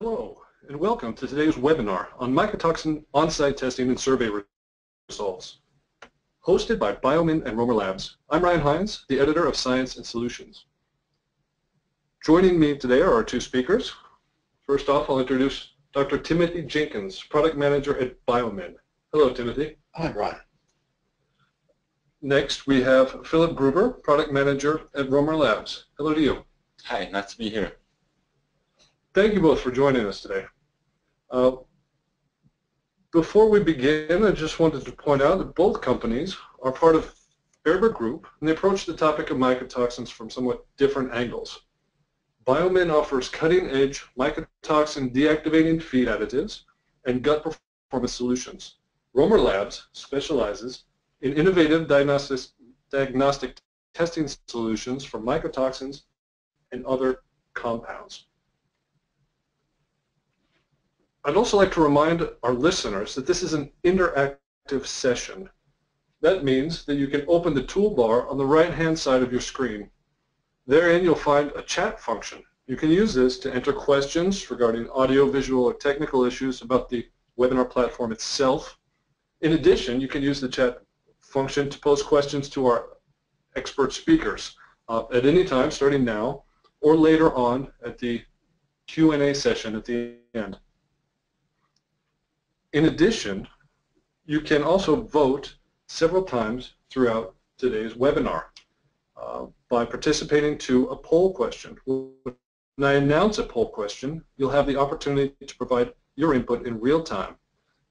Hello, and welcome to today's webinar on mycotoxin on-site testing and survey results. Hosted by Biomin and Romer Labs, I'm Ryan Hines, the editor of Science and Solutions. Joining me today are our two speakers. First off, I'll introduce Dr. Timothy Jenkins, Product Manager at Biomin. Hello, Timothy. Hi, Ryan. Next, we have Philip Gruber, Product Manager at Romer Labs. Hello to you. Hi, nice to be here. Thank you both for joining us today. Uh, before we begin, I just wanted to point out that both companies are part of Bearberg Group, and they approach the topic of mycotoxins from somewhat different angles. Biomin offers cutting-edge mycotoxin deactivating feed additives and gut performance solutions. Romer Labs specializes in innovative diagnostic, diagnostic testing solutions for mycotoxins and other compounds. I'd also like to remind our listeners that this is an interactive session. That means that you can open the toolbar on the right-hand side of your screen. Therein you'll find a chat function. You can use this to enter questions regarding audio, visual, or technical issues about the webinar platform itself. In addition, you can use the chat function to pose questions to our expert speakers uh, at any time starting now or later on at the Q&A session at the end. In addition, you can also vote several times throughout today's webinar uh, by participating to a poll question. When I announce a poll question, you'll have the opportunity to provide your input in real time.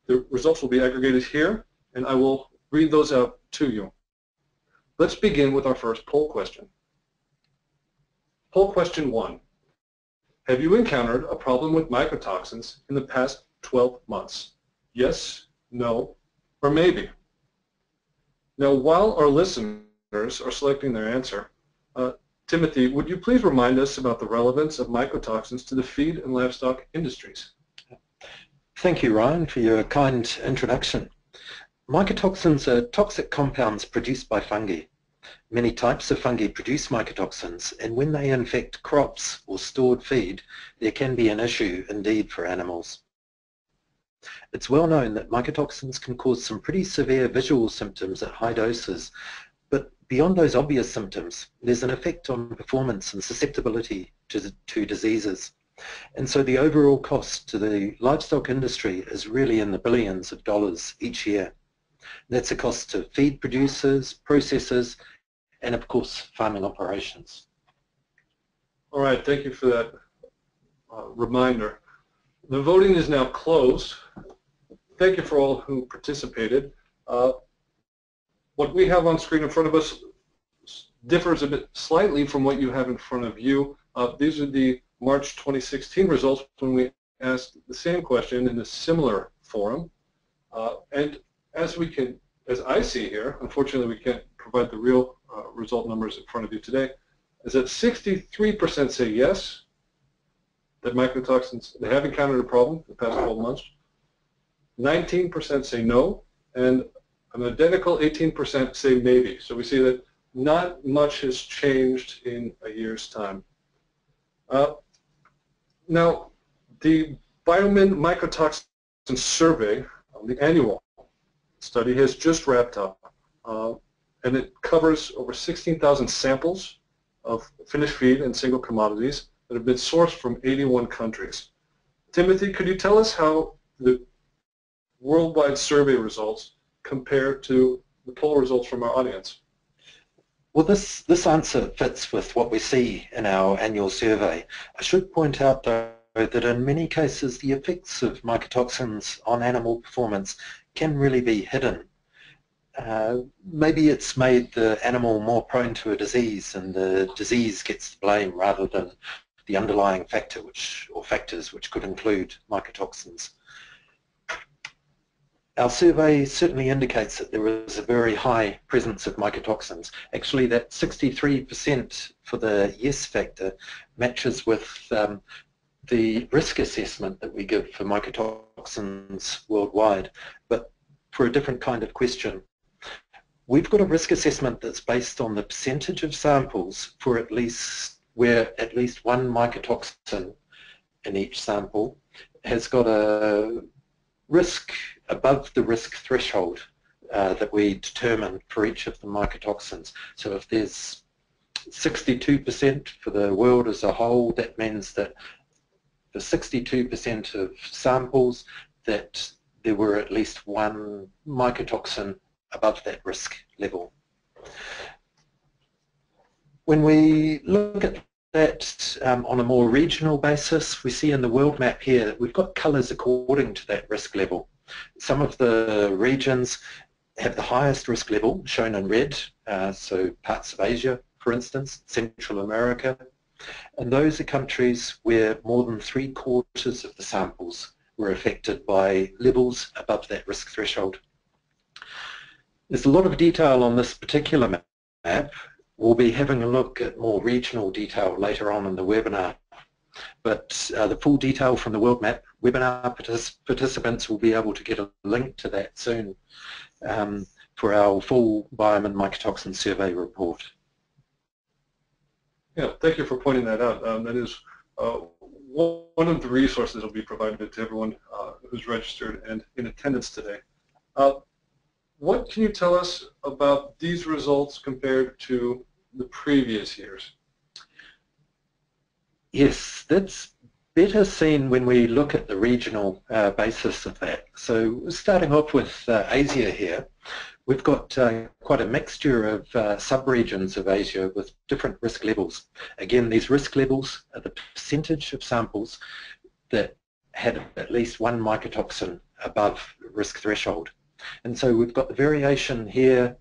The results will be aggregated here, and I will read those out to you. Let's begin with our first poll question. Poll question one. Have you encountered a problem with mycotoxins in the past 12 months? Yes, no, or maybe. Now, while our listeners are selecting their answer, uh, Timothy, would you please remind us about the relevance of mycotoxins to the feed and livestock industries? Thank you, Ryan, for your kind introduction. Mycotoxins are toxic compounds produced by fungi. Many types of fungi produce mycotoxins, and when they infect crops or stored feed, there can be an issue indeed for animals. It's well known that mycotoxins can cause some pretty severe visual symptoms at high doses, but beyond those obvious symptoms, there's an effect on performance and susceptibility to, to diseases. And so the overall cost to the livestock industry is really in the billions of dollars each year. That's a cost to feed producers, processors, and of course farming operations. All right, thank you for that uh, reminder. The voting is now closed. Thank you for all who participated. Uh, what we have on screen in front of us differs a bit slightly from what you have in front of you. Uh, these are the March 2016 results when we asked the same question in a similar forum. Uh, and as we can, as I see here, unfortunately we can't provide the real uh, result numbers in front of you today, is that 63% say yes, that mycotoxins, they have encountered a problem in the past 12 months. 19% say no, and an identical 18% say maybe. So we see that not much has changed in a year's time. Uh, now, the Biomin mycotoxin survey, the annual study, has just wrapped up, uh, and it covers over 16,000 samples of finished feed and single commodities that have been sourced from 81 countries. Timothy, could you tell us how the worldwide survey results compared to the poll results from our audience? Well, this, this answer fits with what we see in our annual survey. I should point out, though, that in many cases the effects of mycotoxins on animal performance can really be hidden. Uh, maybe it's made the animal more prone to a disease and the disease gets the blame rather than the underlying factor which, or factors which could include mycotoxins. Our survey certainly indicates that there is a very high presence of mycotoxins. Actually, that 63% for the yes factor matches with um, the risk assessment that we give for mycotoxins worldwide, but for a different kind of question. We've got a risk assessment that's based on the percentage of samples for at least where at least one mycotoxin in each sample has got a risk above the risk threshold uh, that we determine for each of the mycotoxins. So if there's 62% for the world as a whole, that means that for 62% of samples that there were at least one mycotoxin above that risk level. When we look at that um, on a more regional basis, we see in the world map here that we've got colours according to that risk level. Some of the regions have the highest risk level, shown in red, uh, so parts of Asia, for instance, Central America, and those are countries where more than three quarters of the samples were affected by levels above that risk threshold. There's a lot of detail on this particular map. We'll be having a look at more regional detail later on in the webinar. But uh, the full detail from the World Map webinar partic participants will be able to get a link to that soon um, for our full Biomin mycotoxin survey report. Yeah, thank you for pointing that out. Um, that is uh, one of the resources that will be provided to everyone uh, who's registered and in attendance today. Uh, what can you tell us about these results compared to the previous years? Yes, that's better seen when we look at the regional uh, basis of that. So starting off with uh, Asia here, we've got uh, quite a mixture of uh, sub-regions of Asia with different risk levels. Again, these risk levels are the percentage of samples that had at least one mycotoxin above risk threshold. And so we've got the variation here,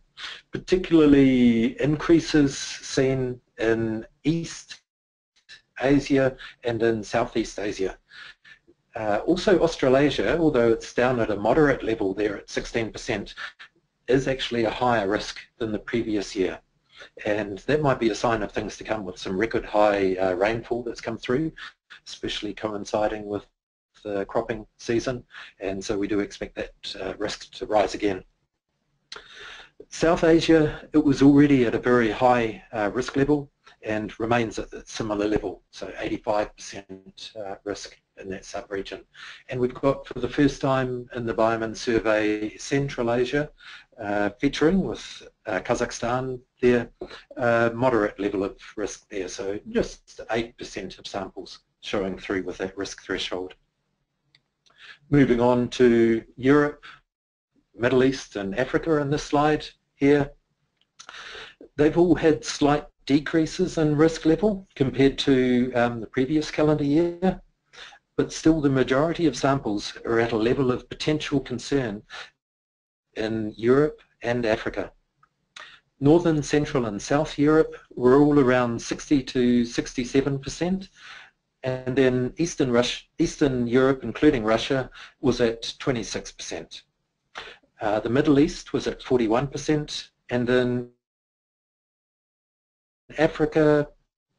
particularly increases seen in East Asia and in Southeast Asia. Uh, also Australasia, although it's down at a moderate level there at 16%, is actually a higher risk than the previous year. And that might be a sign of things to come with some record high uh, rainfall that's come through, especially coinciding with the cropping season, and so we do expect that uh, risk to rise again. South Asia, it was already at a very high uh, risk level and remains at a similar level, so 85% uh, risk in that sub-region. And we've got, for the first time in the Biomin survey, Central Asia, uh, featuring with uh, Kazakhstan there, uh, moderate level of risk there, so just 8% of samples showing through with that risk threshold. Moving on to Europe, Middle East and Africa in this slide here. They've all had slight decreases in risk level compared to um, the previous calendar year, but still the majority of samples are at a level of potential concern in Europe and Africa. Northern, Central and South Europe were all around 60 to 67 percent and then Eastern, Russia, Eastern Europe, including Russia, was at 26%. Uh, the Middle East was at 41%, and then Africa,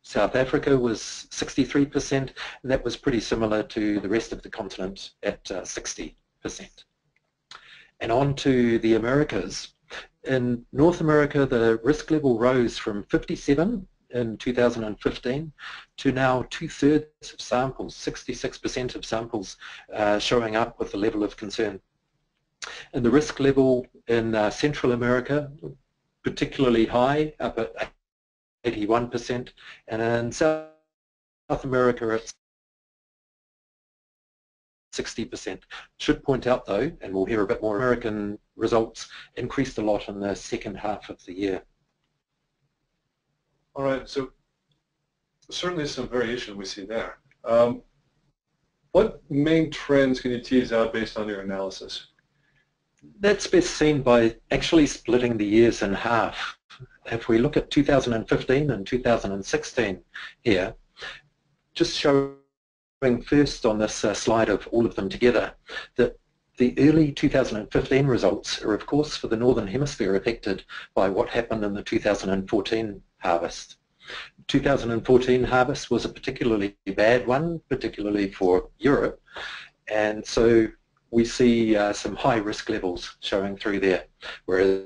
South Africa was 63%, and that was pretty similar to the rest of the continent at uh, 60%. And on to the Americas. In North America, the risk level rose from 57 in 2015 to now two-thirds of samples, 66% of samples uh, showing up with a level of concern. And the risk level in uh, Central America, particularly high, up at 81%, and in South America it's 60%. Should point out though, and we'll hear a bit more, American results increased a lot in the second half of the year. All right, so certainly some variation we see there. Um, what main trends can you tease out based on your analysis? That's best seen by actually splitting the years in half. If we look at 2015 and 2016 here, just showing first on this uh, slide of all of them together, that the early 2015 results are of course for the Northern Hemisphere affected by what happened in the 2014 harvest. 2014 harvest was a particularly bad one, particularly for Europe, and so we see uh, some high risk levels showing through there, whereas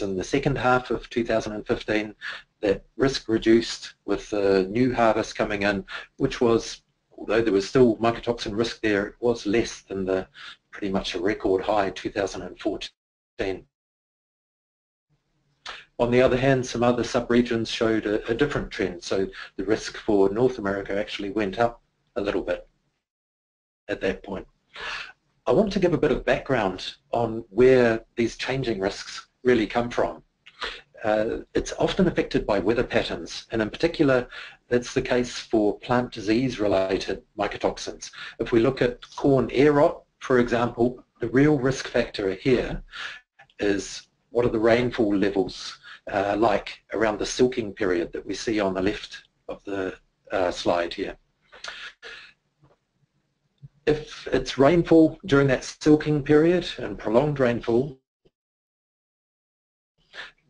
in the second half of 2015 that risk reduced with the new harvest coming in, which was although there was still mycotoxin risk there, it was less than the pretty much a record high 2014. On the other hand, some other subregions showed a, a different trend, so the risk for North America actually went up a little bit at that point. I want to give a bit of background on where these changing risks really come from. Uh, it's often affected by weather patterns, and in particular, that's the case for plant disease-related mycotoxins. If we look at corn ear rot, for example, the real risk factor here is what are the rainfall levels uh, like around the silking period that we see on the left of the uh, slide here. If it's rainfall during that silking period and prolonged rainfall,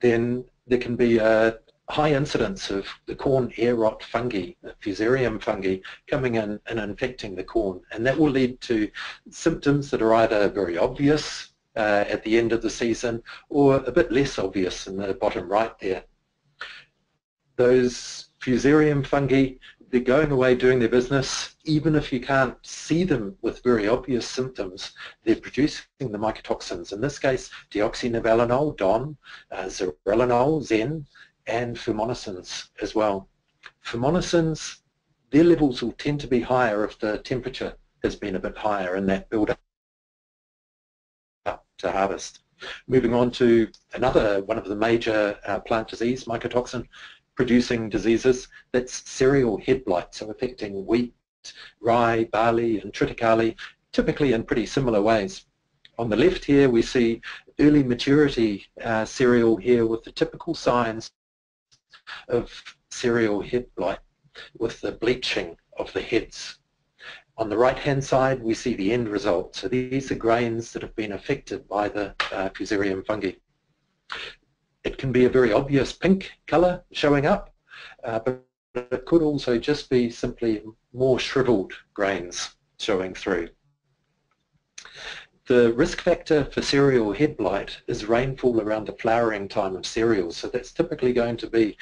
then there can be a high incidence of the corn ear rot fungi, fusarium fungi, coming in and infecting the corn. And that will lead to symptoms that are either very obvious uh, at the end of the season or a bit less obvious in the bottom right there. Those fusarium fungi, they're going away doing their business. Even if you can't see them with very obvious symptoms, they're producing the mycotoxins. In this case, deoxynivalenol, DON, uh, zearalenone, ZEN, and fumonisins as well. Fumonisins, their levels will tend to be higher if the temperature has been a bit higher in that build-up to harvest. Moving on to another one of the major uh, plant disease, mycotoxin producing diseases, that's cereal head blight, so affecting wheat, rye, barley and triticale, typically in pretty similar ways. On the left here we see early maturity uh, cereal here with the typical signs of cereal head blight with the bleaching of the heads on the right-hand side, we see the end result. So these are grains that have been affected by the uh, Fusarium fungi. It can be a very obvious pink colour showing up, uh, but it could also just be simply more shriveled grains showing through. The risk factor for cereal head blight is rainfall around the flowering time of cereals, so that's typically going to be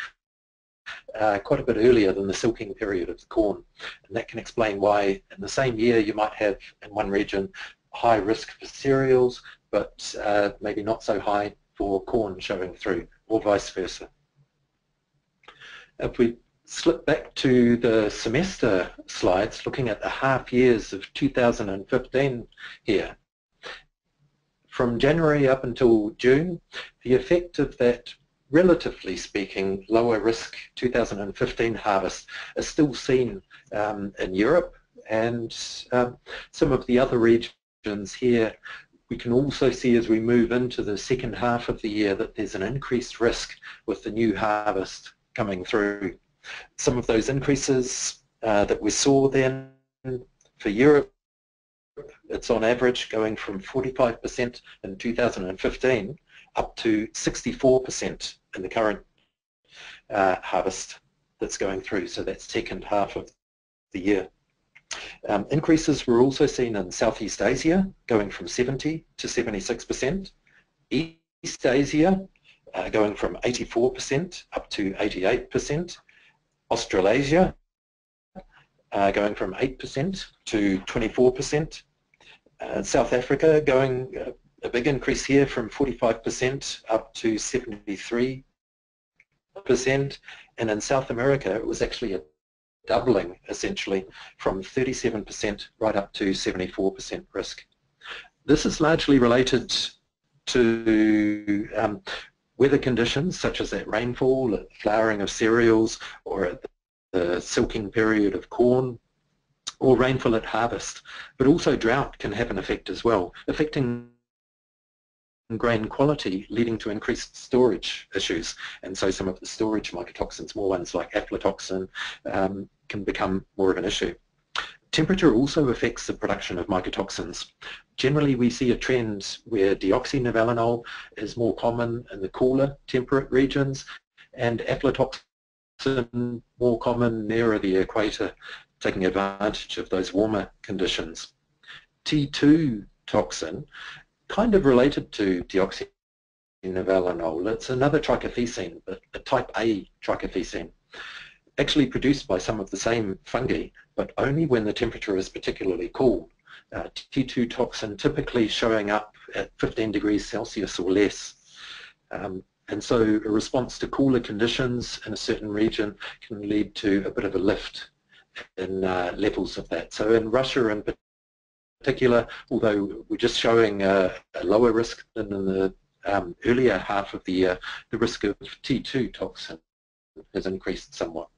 uh, quite a bit earlier than the silking period of the corn. And that can explain why in the same year you might have in one region high risk for cereals, but uh, maybe not so high for corn showing through, or vice versa. If we slip back to the semester slides, looking at the half years of 2015 here, from January up until June, the effect of that relatively speaking, lower risk 2015 harvest is still seen um, in Europe and um, some of the other regions here we can also see as we move into the second half of the year that there's an increased risk with the new harvest coming through. Some of those increases uh, that we saw then for Europe, it's on average going from 45% in 2015 up to 64% in the current uh, harvest that's going through, so that's second half of the year. Um, increases were also seen in Southeast Asia, going from 70 to 76%, East Asia uh, going from 84% up to 88%, Australasia uh, going from 8% to 24%, uh, South Africa going uh, a big increase here from 45% up to 73%. And in South America, it was actually a doubling, essentially, from 37% right up to 74% risk. This is largely related to um, weather conditions, such as that rainfall, flowering of cereals, or the silking period of corn, or rainfall at harvest. But also drought can have an effect as well, affecting grain quality leading to increased storage issues. And so some of the storage mycotoxins, more ones like aflatoxin, um, can become more of an issue. Temperature also affects the production of mycotoxins. Generally, we see a trend where deoxynivalenol is more common in the cooler temperate regions and aflatoxin more common nearer the equator, taking advantage of those warmer conditions. T2 toxin kind of related to deoxynivalenol. It's another trichothecene, a type A trichothecene, actually produced by some of the same fungi, but only when the temperature is particularly cool. Uh, T2 toxin typically showing up at 15 degrees Celsius or less. Um, and so a response to cooler conditions in a certain region can lead to a bit of a lift in uh, levels of that. So in Russia in particular, although we're just showing a, a lower risk than in the um, earlier half of the year, the risk of T2 toxin has increased somewhat.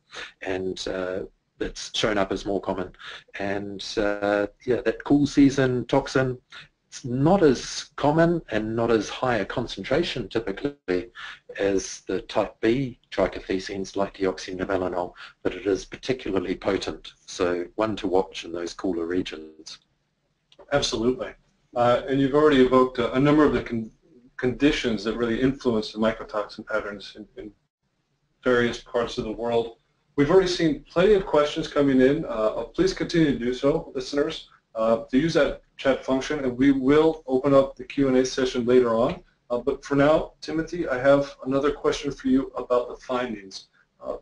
And uh, it's shown up as more common. And uh, yeah, that cool season toxin, it's not as common and not as high a concentration typically as the type B trichothecenes like deoxynivalenol, but it is particularly potent. So one to watch in those cooler regions. Absolutely. Uh, and you've already evoked a, a number of the con conditions that really influence the mycotoxin patterns in, in, various parts of the world. We've already seen plenty of questions coming in. Uh, please continue to do so, listeners, uh, to use that chat function, and we will open up the Q&A session later on. Uh, but for now, Timothy, I have another question for you about the findings. Uh,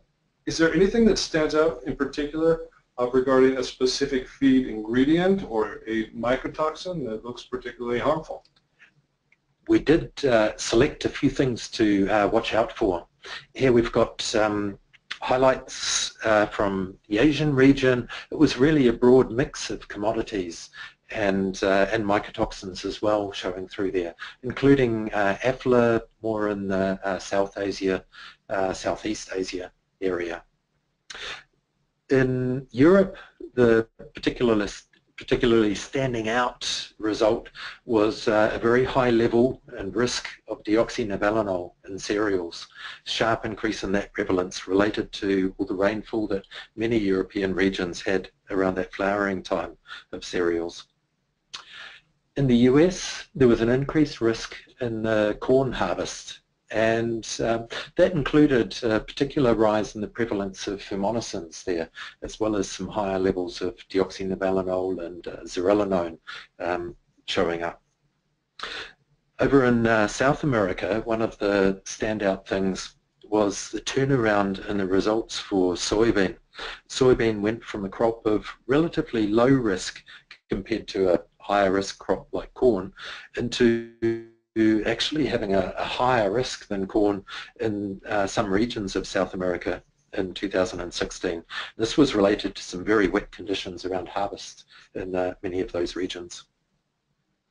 is there anything that stands out in particular uh, regarding a specific feed ingredient or a mycotoxin that looks particularly harmful? We did uh, select a few things to uh, watch out for. Here we've got um, highlights uh, from the Asian region. It was really a broad mix of commodities and uh, and mycotoxins as well showing through there, including uh, Afla more in the uh, South Asia, uh, Southeast Asia area. In Europe, the particular particularly standing out result was uh, a very high level and risk of deoxynivalenol in cereals. Sharp increase in that prevalence related to all the rainfall that many European regions had around that flowering time of cereals. In the US, there was an increased risk in the corn harvest and um, that included a particular rise in the prevalence of fumonisin there, as well as some higher levels of deoxynivalenol and uh, zearalenone um, showing up. Over in uh, South America, one of the standout things was the turnaround in the results for soybean. Soybean went from a crop of relatively low risk compared to a higher risk crop like corn into actually having a, a higher risk than corn in uh, some regions of South America in 2016. This was related to some very wet conditions around harvest in uh, many of those regions.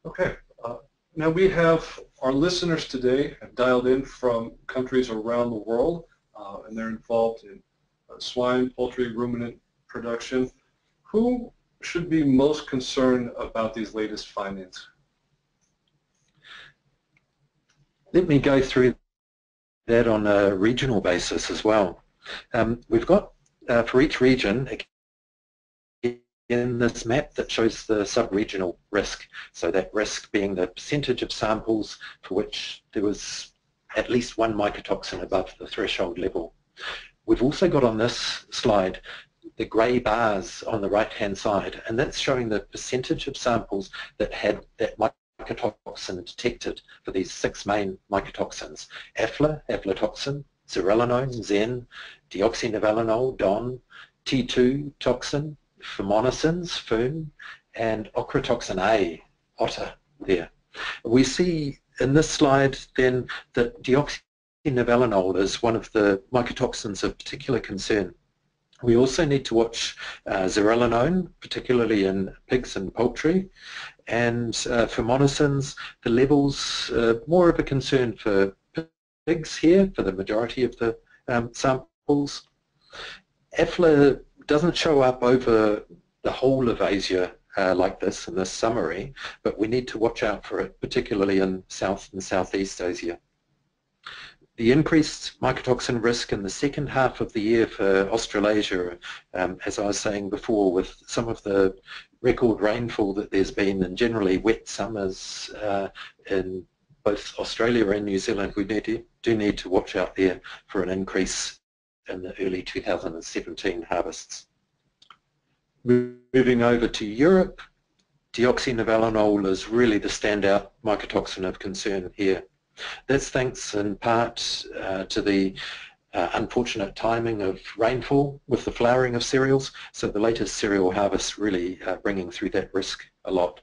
Okay. Uh, now we have our listeners today have dialed in from countries around the world uh, and they're involved in uh, swine, poultry, ruminant production. Who should be most concerned about these latest findings? Let me go through that on a regional basis as well. Um, we've got uh, for each region in this map that shows the sub-regional risk. So that risk being the percentage of samples for which there was at least one mycotoxin above the threshold level. We've also got on this slide the grey bars on the right-hand side, and that's showing the percentage of samples that had that mycotoxin detected for these six main mycotoxins, Afla, aflatoxin, zearalenone, Zen, deoxynivalenol, DON, T2 toxin, fumonisins, FUM, and ochratoxin A, OTA there. We see in this slide then that deoxynivalenol is one of the mycotoxins of particular concern we also need to watch uh, zearalenone, particularly in pigs and poultry, and uh, fumonisins, the levels uh, more of a concern for pigs here, for the majority of the um, samples. Afla doesn't show up over the whole of Asia uh, like this in this summary, but we need to watch out for it, particularly in South and Southeast Asia. The increased mycotoxin risk in the second half of the year for Australasia, um, as I was saying before, with some of the record rainfall that there's been and generally wet summers uh, in both Australia and New Zealand, we need to, do need to watch out there for an increase in the early 2017 harvests. Moving over to Europe, deoxynivalenol is really the standout mycotoxin of concern here. That's thanks in part uh, to the uh, unfortunate timing of rainfall with the flowering of cereals, so the latest cereal harvest really uh, bringing through that risk a lot.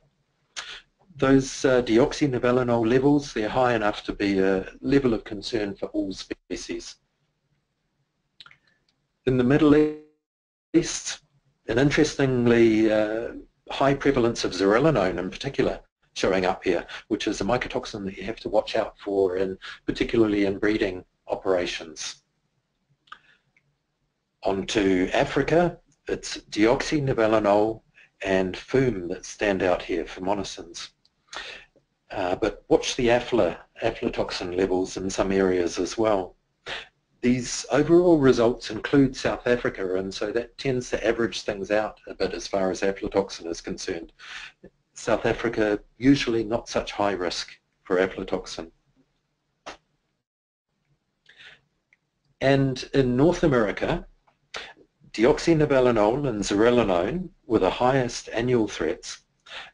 Those uh, deoxynivalenol levels, they're high enough to be a level of concern for all species. In the Middle East, an interestingly uh, high prevalence of zearalenone in particular showing up here, which is a mycotoxin that you have to watch out for, in, particularly in breeding operations. On to Africa, it's deoxynivalenol and FUM that stand out here fumonisins. Uh, but watch the afla, aflatoxin levels in some areas as well. These overall results include South Africa and so that tends to average things out a bit as far as aflatoxin is concerned. South Africa usually not such high risk for aflatoxin. And in North America, deoxynivalenol and zearalenone were the highest annual threats.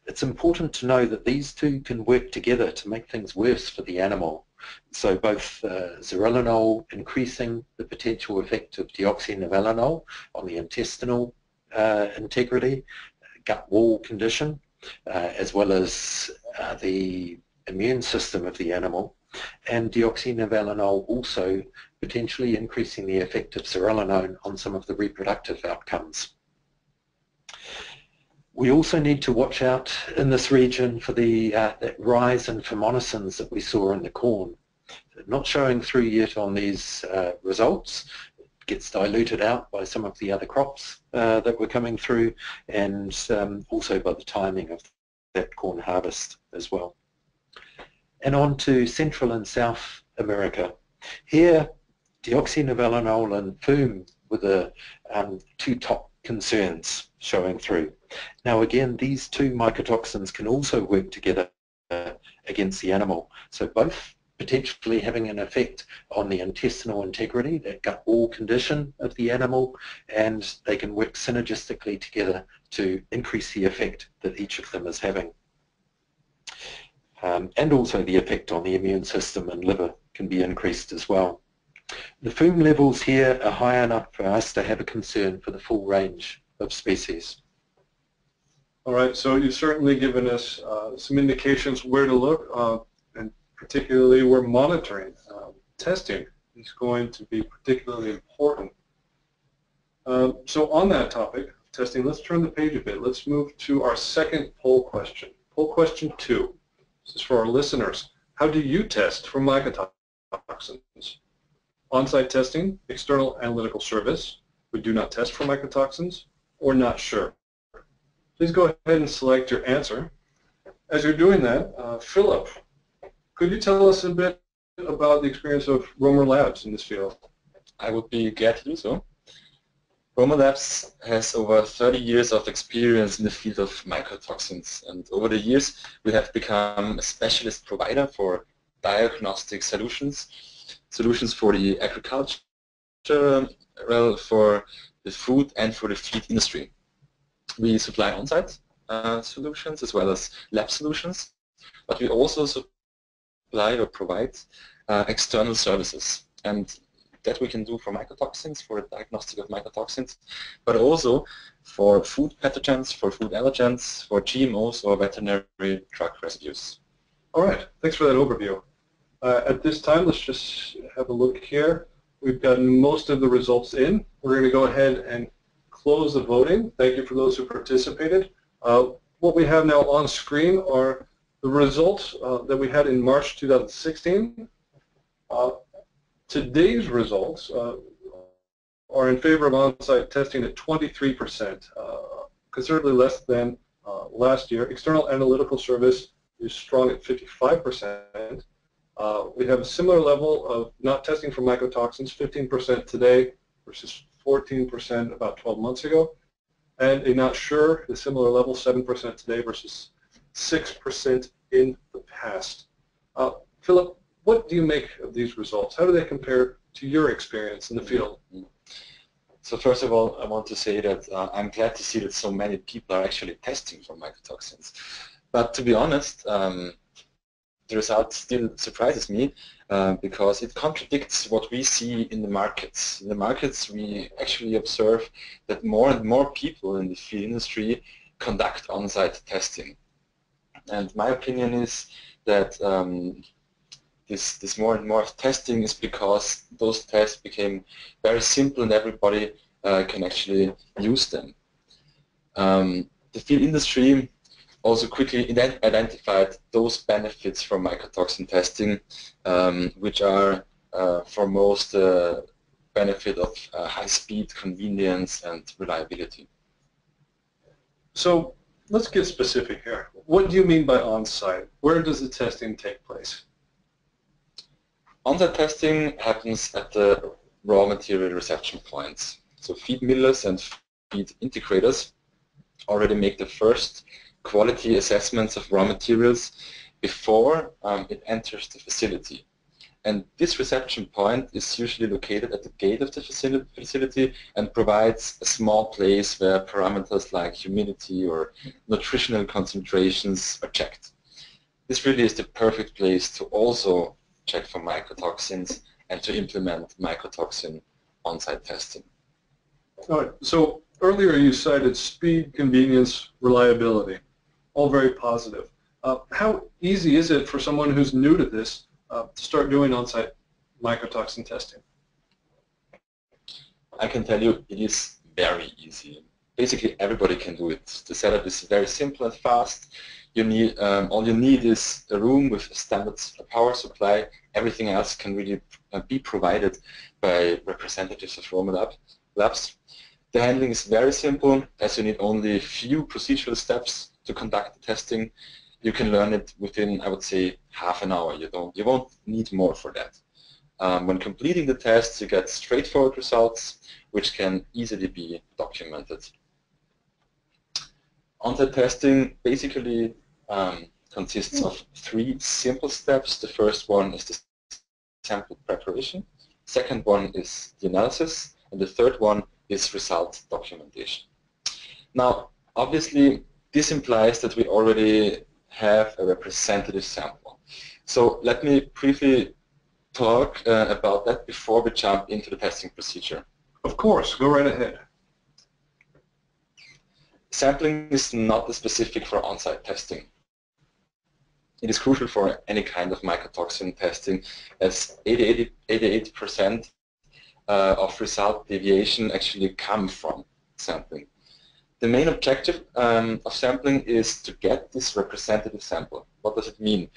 It's important to know that these two can work together to make things worse for the animal. So both uh, zearalenone increasing the potential effect of deoxynivalenol on the intestinal uh, integrity, gut wall condition, as well as uh, the immune system of the animal, and deoxynivalenol also potentially increasing the effect of zearalenone on some of the reproductive outcomes. We also need to watch out in this region for the uh, rise in fumonisins that we saw in the corn. Not showing through yet on these uh, results, gets diluted out by some of the other crops uh, that were coming through and um, also by the timing of that corn harvest as well. And on to Central and South America. Here, deoxynivalenol and FUM were the um, two top concerns showing through. Now again, these two mycotoxins can also work together uh, against the animal. So both potentially having an effect on the intestinal integrity, that gut wall condition of the animal, and they can work synergistically together to increase the effect that each of them is having. Um, and also the effect on the immune system and liver can be increased as well. The FUM levels here are high enough for us to have a concern for the full range of species. All right, so you've certainly given us uh, some indications where to look, uh, particularly where monitoring, uh, testing is going to be particularly important. Um, so on that topic, testing, let's turn the page a bit. Let's move to our second poll question. Poll question two. This is for our listeners. How do you test for mycotoxins? On-site testing, external analytical service. We do not test for mycotoxins, or not sure. Please go ahead and select your answer. As you're doing that, uh, Philip, could you tell us a bit about the experience of Romer Labs in this field? I would be glad to do so. Romer Labs has over 30 years of experience in the field of mycotoxins and over the years we have become a specialist provider for diagnostic solutions solutions for the agriculture, for the food and for the feed industry. We supply on-site uh, solutions as well as lab solutions, but we also supply or provide uh, external services. And that we can do for mycotoxins, for a diagnostic of mycotoxins, but also for food pathogens, for food allergens, for GMOs or veterinary drug residues. All right, thanks for that overview. Uh, at this time, let's just have a look here. We've gotten most of the results in. We're going to go ahead and close the voting. Thank you for those who participated. Uh, what we have now on screen are the results uh, that we had in March 2016. Uh, today's results uh, are in favor of on-site testing at 23%, uh, considerably less than last year. External analytical service is strong at 55%. Uh, we have a similar level of not testing for mycotoxins, 15% today versus 14% about 12 months ago. And a not sure, a similar level, 7% today versus 6% in the past. Uh, Philip, what do you make of these results? How do they compare to your experience in the field? So first of all, I want to say that uh, I'm glad to see that so many people are actually testing for mycotoxins. But to be honest, um, the result still surprises me uh, because it contradicts what we see in the markets. In the markets, we actually observe that more and more people in the field industry conduct on-site testing. And my opinion is that um, this, this more and more testing is because those tests became very simple and everybody uh, can actually use them. Um, the field industry also quickly ident identified those benefits from mycotoxin testing, um, which are uh, for most uh, benefit of uh, high speed, convenience, and reliability. So let's get specific here. What do you mean by on-site? Where does the testing take place? On-site testing happens at the raw material reception points. So feed millers and feed integrators already make the first quality assessments of raw materials before um, it enters the facility. And this reception point is usually located at the gate of the facility and provides a small place where parameters like humidity or nutritional concentrations are checked. This really is the perfect place to also check for mycotoxins and to implement mycotoxin on-site testing. All right. So earlier you cited speed, convenience, reliability, all very positive. Uh, how easy is it for someone who's new to this uh, to start doing on-site mycotoxin testing? I can tell you it is very easy. Basically everybody can do it. The setup is very simple and fast. You need um, all you need is a room with a standard power supply. Everything else can really uh, be provided by representatives of Romer Labs. The handling is very simple as you need only a few procedural steps to conduct the testing. You can learn it within, I would say, half an hour. You don't, you won't need more for that. Um, when completing the tests, you get straightforward results, which can easily be documented. On-site testing basically um, consists of three simple steps. The first one is the sample preparation. Second one is the analysis. And the third one is result documentation. Now, obviously, this implies that we already have a representative sample. So let me briefly talk uh, about that before we jump into the testing procedure. Of course, go right ahead. Sampling is not specific for on-site testing. It is crucial for any kind of mycotoxin testing as 88% uh, of result deviation actually come from sampling. The main objective um, of sampling is to get this representative sample. What does it mean?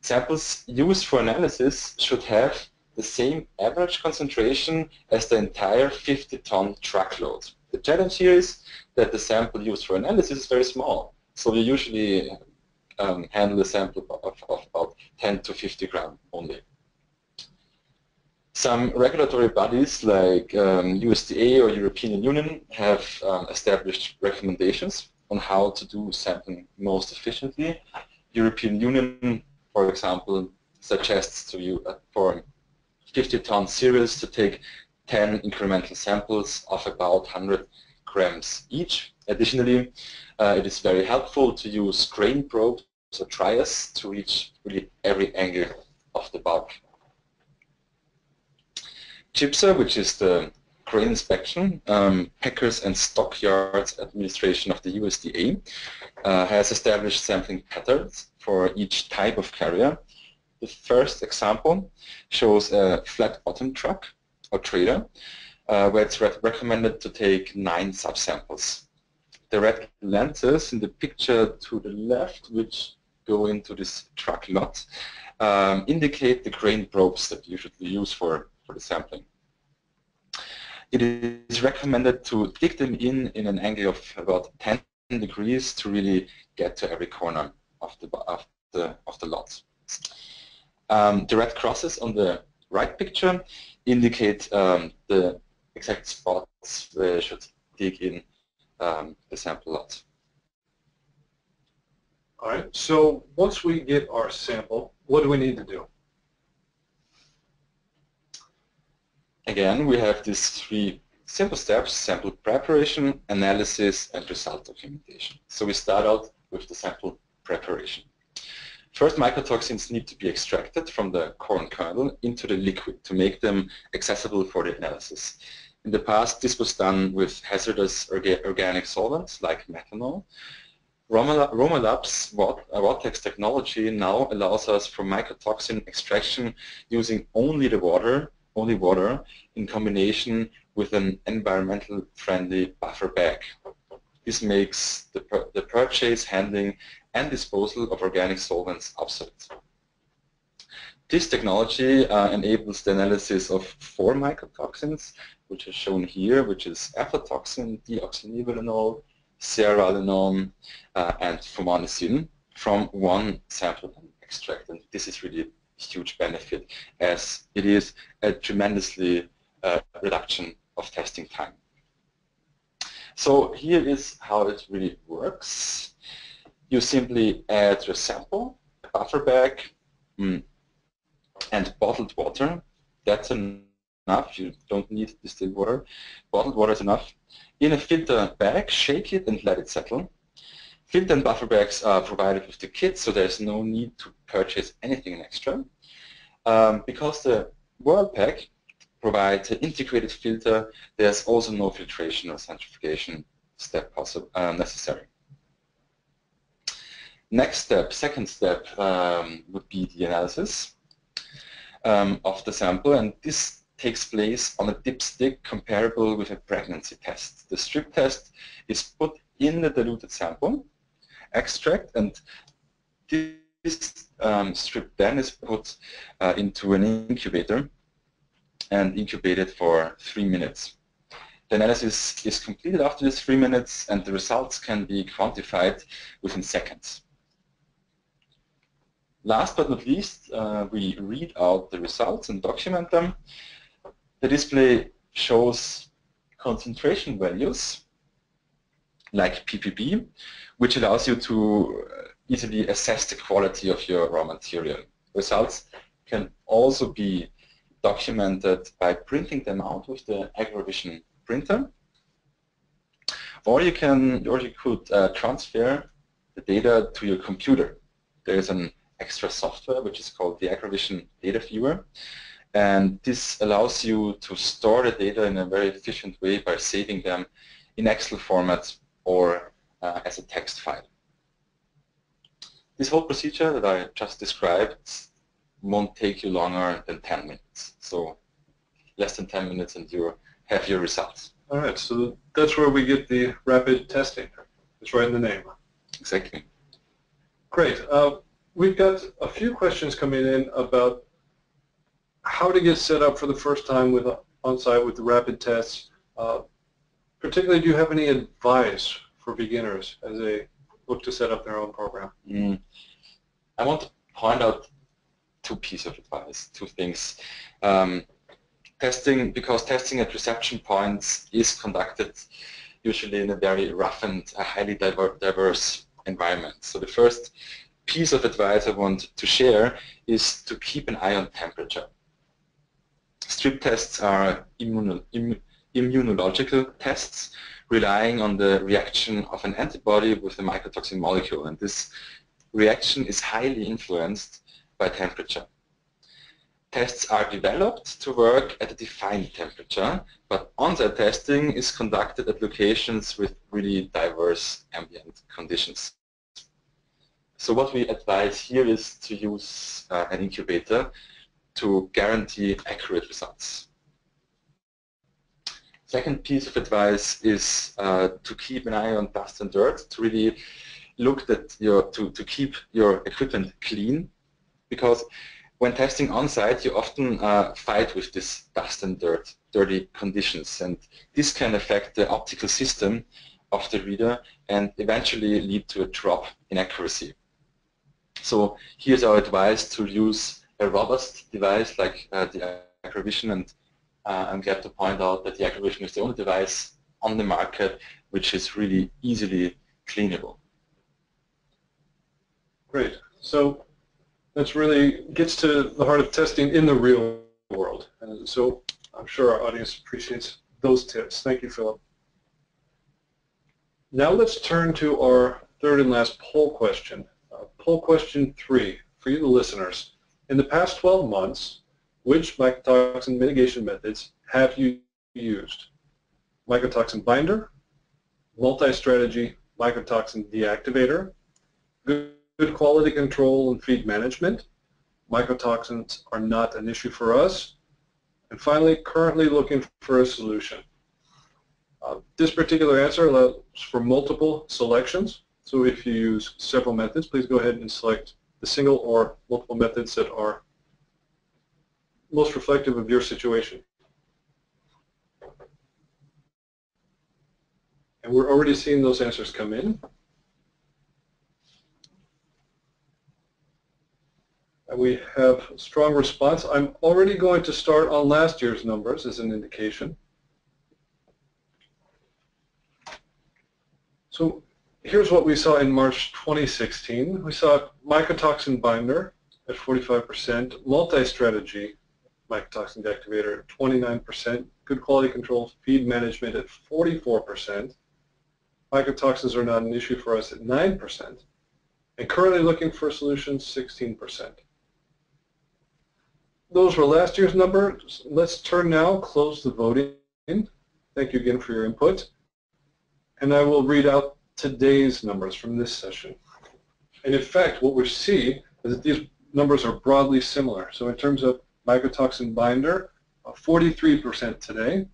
Samples used for analysis should have the same average concentration as the entire 50-ton truckload. The challenge here is that the sample used for analysis is very small. So we usually um, handle a sample of, of about 10 to 50 gram only. Some regulatory bodies like um, USDA or European Union have um, established recommendations on how to do sampling most efficiently. European Union, for example, suggests to you uh, for 50-ton cereals to take 10 incremental samples of about 100 grams each. Additionally, uh, it is very helpful to use grain probes or triers to reach really every angle of the bulk. GIPSA, which is the Grain Inspection, um, Packers and Stockyards Administration of the USDA, uh, has established sampling patterns for each type of carrier. The first example shows a flat bottom truck or trailer uh, where it's re recommended to take nine subsamples. The red lenses in the picture to the left, which go into this truck lot, um, indicate the grain probes that you should use for for the sampling. It is recommended to dig them in in an angle of about 10 degrees to really get to every corner of the of the of the lot. Um, the red crosses on the right picture indicate um, the exact spots where you should dig in um, the sample lot. All right, so once we get our sample, what do we need to do? Again, we have these three simple steps, sample preparation, analysis, and result documentation. So we start out with the sample preparation. First, mycotoxins need to be extracted from the corn kernel into the liquid to make them accessible for the analysis. In the past, this was done with hazardous orga organic solvents like methanol. Romer Labs' uh, Vortex technology now allows us for mycotoxin extraction using only the water, only water, in combination with an environmental friendly buffer bag. This makes the, the purchase, handling, and disposal of organic solvents obsolete. This technology uh, enables the analysis of four mycotoxins, which is shown here, which is aflatoxin, deoxynivalenol, zearalenone, uh, and fumonisin from one sample extract. And this is really huge benefit as it is a tremendously uh, reduction of testing time. So here is how it really works. You simply add your sample, a buffer bag, mm, and bottled water. That's enough. You don't need distilled water. Bottled water is enough. In a filter bag, shake it and let it settle. Filter and buffer bags are provided with the kit, so there's no need to purchase anything extra. Um, because the Whirlpack provides an integrated filter, there's also no filtration or centrifugation step possible, uh, necessary. Next step, second step, um, would be the analysis um, of the sample, and this takes place on a dipstick comparable with a pregnancy test. The strip test is put in the diluted sample extract and this um, strip then is put uh, into an incubator and incubated for three minutes. The analysis is completed after these three minutes and the results can be quantified within seconds. Last but not least, uh, we read out the results and document them the display shows concentration values like ppb, which allows you to easily assess the quality of your raw material. Results can also be documented by printing them out with the AgraVision printer, or you can, or you could uh, transfer the data to your computer. There is an extra software which is called the AgraVision Data Viewer, and this allows you to store the data in a very efficient way by saving them in Excel format or uh, as a text file. This whole procedure that I just described won't take you longer than 10 minutes. So less than 10 minutes and you have your results. All right, so that's where we get the rapid testing. It's right in the name. Exactly. Great. Uh, we've got a few questions coming in about how to get set up for the first time with on-site with the rapid tests. Uh, particularly, do you have any advice for beginners as they look to set up their own program? Mm. I want to point out two pieces of advice, two things. Um, testing, because testing at reception points is conducted usually in a very rough and highly diver diverse environment. So the first piece of advice I want to share is to keep an eye on temperature. Strip tests are immuno immunological tests relying on the reaction of an antibody with a mycotoxin molecule and this reaction is highly influenced by temperature. Tests are developed to work at a defined temperature, but on-site testing is conducted at locations with really diverse ambient conditions. So what we advise here is to use uh, an incubator to guarantee accurate results. Second piece of advice is uh, to keep an eye on dust and dirt, to really look at your, to, to keep your equipment clean, because when testing on-site, you often uh, fight with this dust and dirt, dirty conditions, and this can affect the optical system of the reader and eventually lead to a drop in accuracy. So here's our advice to use a robust device like uh, the AgraVision and uh, I'm glad to point out that the AgraVision is the only device on the market which is really easily cleanable. Great. So that's really gets to the heart of testing in the real world. And so I'm sure our audience appreciates those tips. Thank you, Philip. Now let's turn to our third and last poll question. Uh, poll question three. for you, the listeners. In the past 12 months, which mycotoxin mitigation methods have you used? Mycotoxin binder, multi-strategy mycotoxin deactivator, good, quality control and feed management. Mycotoxins are not an issue for us. And finally, currently looking for a solution. Uh, this particular answer allows for multiple selections. So if you use several methods, please go ahead and select the single or multiple methods that are most reflective of your situation. And we're already seeing those answers come in. And we have strong response. I'm already going to start on last year's numbers as an indication. So here's what we saw in March 2016. We saw mycotoxin binder at 45%, multi-strategy mycotoxin deactivator at 29%, good quality control feed management at 44%, mycotoxins are not an issue for us at 9%, and currently looking for solutions 16%. Those were last year's numbers. Let's turn now, close the voting. Thank you again for your input. And I will read out today's numbers from this session. And in fact, what we see is that these numbers are broadly similar. So in terms of mycotoxin binder, 43% today,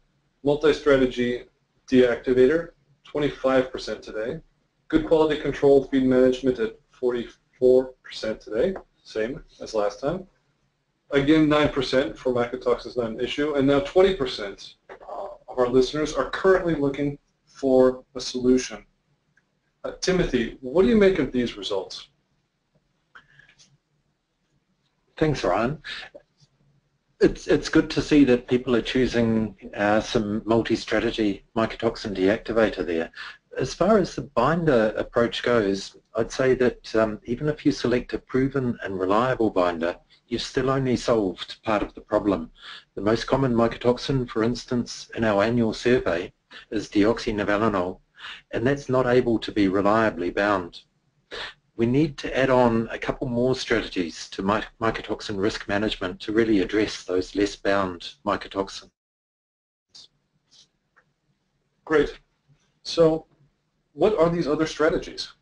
multi-strategy deactivator, 25% today, good quality control feed management at 44% today, same as last time. Again, 9% for mycotoxins is not an issue, and now 20% of our listeners are currently looking for a solution. Uh, Timothy, what do you make of these results? Thanks, Ryan. It's, it's good to see that people are choosing uh, some multi-strategy mycotoxin deactivator there. As far as the binder approach goes, I'd say that um, even if you select a proven and reliable binder, you've still only solved part of the problem. The most common mycotoxin, for instance, in our annual survey is deoxynivalenol, and that's not able to be reliably bound. We need to add on a couple more strategies to my mycotoxin risk management to really address those less bound mycotoxins. Great. So what are these other strategies?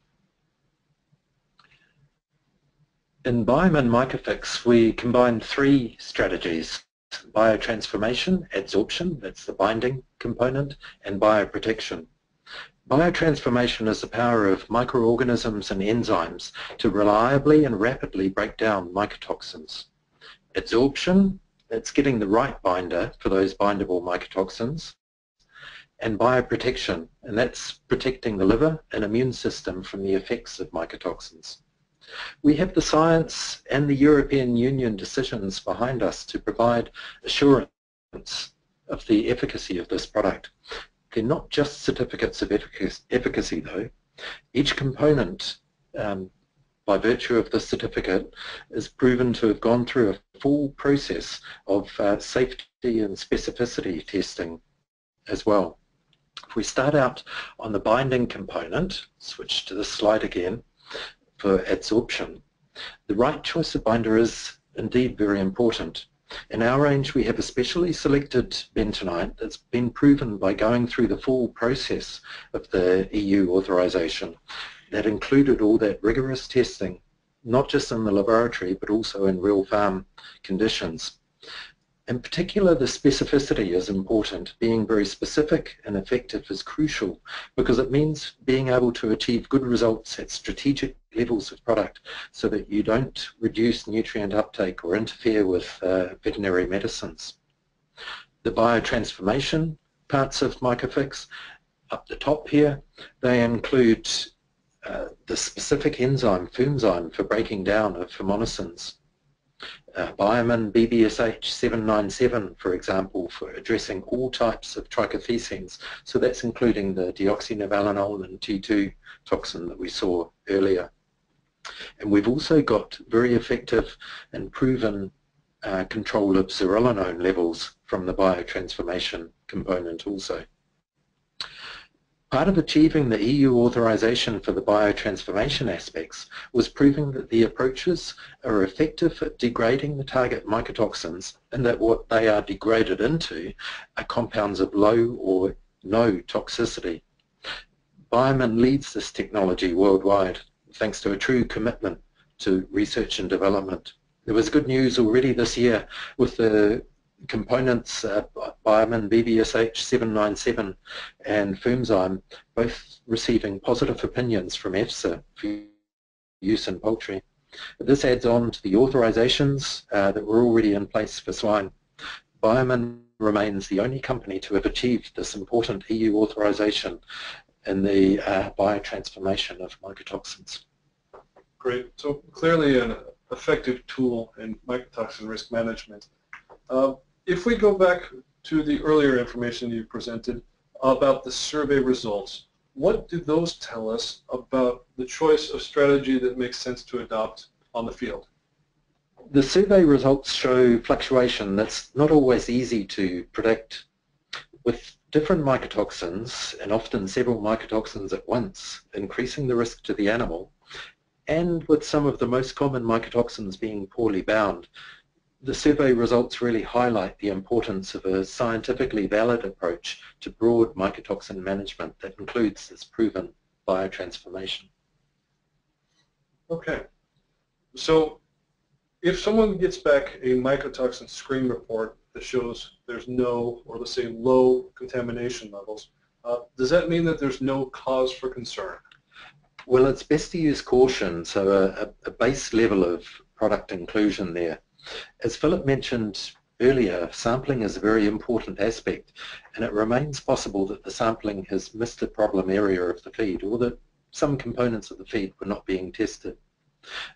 In Biomin Mycofix, we combined three strategies, biotransformation, adsorption, that's the binding component, and bioprotection. Biotransformation is the power of microorganisms and enzymes to reliably and rapidly break down mycotoxins. Adsorption, it's getting the right binder for those bindable mycotoxins. And bioprotection, and that's protecting the liver and immune system from the effects of mycotoxins. We have the science and the European Union decisions behind us to provide assurance of the efficacy of this product. They're not just certificates of efficacy though. Each component, um, by virtue of the certificate, is proven to have gone through a full process of uh, safety and specificity testing as well. If we start out on the binding component, switch to the slide again, for adsorption, the right choice of binder is indeed very important. In our range, we have a specially selected bentonite that's been proven by going through the full process of the EU authorization that included all that rigorous testing, not just in the laboratory, but also in real farm conditions. In particular, the specificity is important. Being very specific and effective is crucial because it means being able to achieve good results at strategic levels of product so that you don't reduce nutrient uptake or interfere with uh, veterinary medicines. The biotransformation parts of Mycofix, up the top here, they include uh, the specific enzyme, Fumzyme, for breaking down of fumonisins uh, Biomin BBSH 797, for example, for addressing all types of trichothecenes. So that's including the deoxynivalenol and T2 toxin that we saw earlier. And we've also got very effective and proven uh, control of zearalenone levels from the biotransformation component also. Part of achieving the EU authorization for the biotransformation aspects was proving that the approaches are effective at degrading the target mycotoxins and that what they are degraded into are compounds of low or no toxicity. Biomin leads this technology worldwide thanks to a true commitment to research and development. There was good news already this year with the components, uh, Biomin BBSH 797 and Fumzyme, both receiving positive opinions from EFSA for use in poultry. This adds on to the authorizations uh, that were already in place for swine. Biomin remains the only company to have achieved this important EU authorization in the uh, biotransformation of mycotoxins. Great. So clearly an effective tool in mycotoxin risk management. Uh, if we go back to the earlier information you presented about the survey results, what do those tell us about the choice of strategy that makes sense to adopt on the field? The survey results show fluctuation that's not always easy to predict. With different mycotoxins, and often several mycotoxins at once, increasing the risk to the animal, and with some of the most common mycotoxins being poorly bound, the survey results really highlight the importance of a scientifically valid approach to broad mycotoxin management that includes this proven biotransformation. Okay. So if someone gets back a mycotoxin screen report that shows there's no, or let's say low contamination levels, uh, does that mean that there's no cause for concern? Well, it's best to use caution, so a, a base level of product inclusion there. As Philip mentioned earlier, sampling is a very important aspect and it remains possible that the sampling has missed the problem area of the feed or that some components of the feed were not being tested.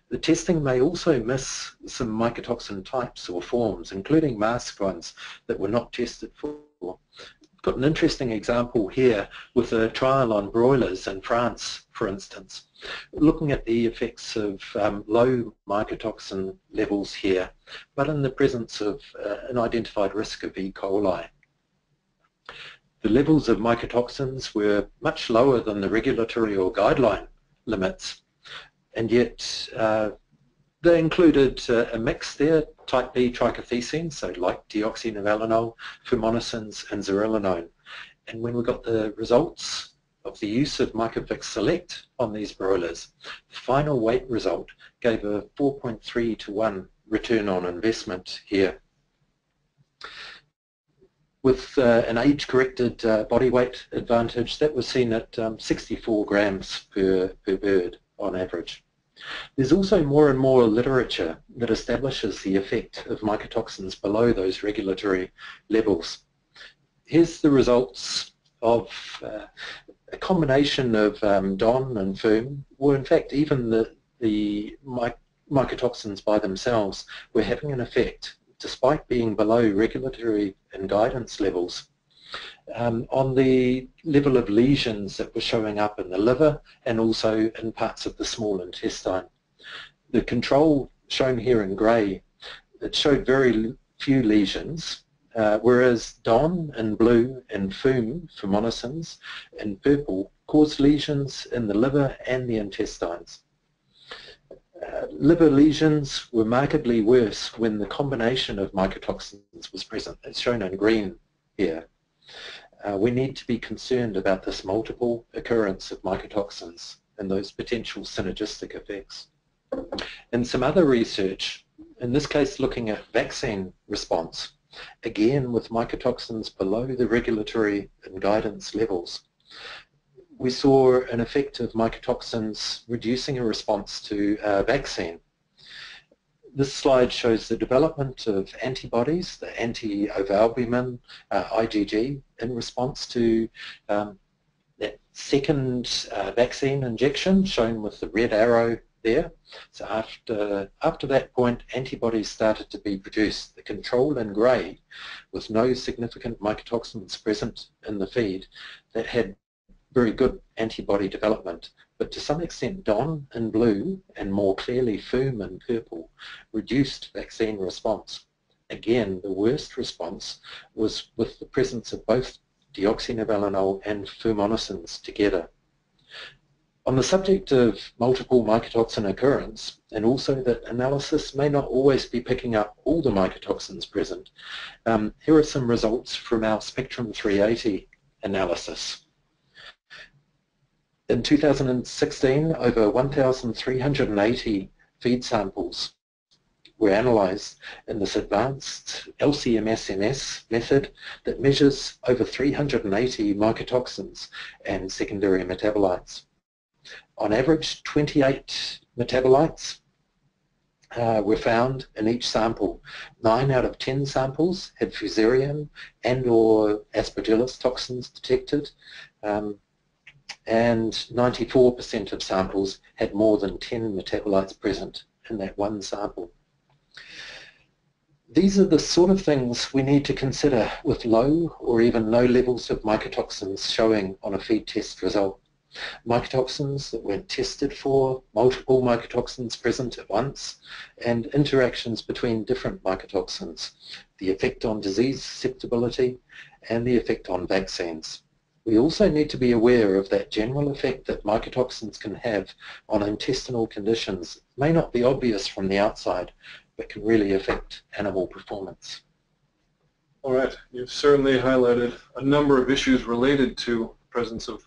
The testing may also miss some mycotoxin types or forms, including masked ones that were not tested for. Got an interesting example here with a trial on broilers in France, for instance looking at the effects of um, low mycotoxin levels here, but in the presence of uh, an identified risk of E. coli. The levels of mycotoxins were much lower than the regulatory or guideline limits, and yet uh, they included uh, a mix there, type B trichothecene, so like deoxynivalenol, fumonisins, and zearalenone. And when we got the results of the use of Mycofix Select on these broilers, the final weight result gave a 4.3 to 1 return on investment here. With uh, an age-corrected uh, body weight advantage, that was seen at um, 64 grams per, per bird on average. There's also more and more literature that establishes the effect of mycotoxins below those regulatory levels. Here's the results of uh, a combination of um, DON and FUM were in fact even the, the my, mycotoxins by themselves were having an effect despite being below regulatory and guidance levels um, on the level of lesions that were showing up in the liver and also in parts of the small intestine. The control shown here in grey, it showed very few lesions uh, whereas DON in blue and FUM, fumonisins, in purple, cause lesions in the liver and the intestines. Uh, liver lesions were markedly worse when the combination of mycotoxins was present. It's shown in green here. Uh, we need to be concerned about this multiple occurrence of mycotoxins and those potential synergistic effects. In some other research, in this case looking at vaccine response, again with mycotoxins below the regulatory and guidance levels. We saw an effect of mycotoxins reducing a response to a vaccine. This slide shows the development of antibodies, the anti-ovalbumin, uh, IgG, in response to um, that second uh, vaccine injection shown with the red arrow there. So after, after that point, antibodies started to be produced. The control in grey, with no significant mycotoxins present in the feed, that had very good antibody development. But to some extent, DON in blue and more clearly FUM in purple reduced vaccine response. Again, the worst response was with the presence of both deoxynivalenol and fumonisin together. On the subject of multiple mycotoxin occurrence, and also that analysis may not always be picking up all the mycotoxins present, um, here are some results from our Spectrum 380 analysis. In 2016, over 1,380 feed samples were analysed in this advanced LCMS-MS method that measures over 380 mycotoxins and secondary metabolites. On average, 28 metabolites uh, were found in each sample. Nine out of 10 samples had fusarium and or aspergillus toxins detected. Um, and 94% of samples had more than 10 metabolites present in that one sample. These are the sort of things we need to consider with low or even no levels of mycotoxins showing on a feed test result. Mycotoxins that weren't tested for, multiple mycotoxins present at once, and interactions between different mycotoxins, the effect on disease susceptibility, and the effect on vaccines. We also need to be aware of that general effect that mycotoxins can have on intestinal conditions. It may not be obvious from the outside, but can really affect animal performance. All right, you've certainly highlighted a number of issues related to presence of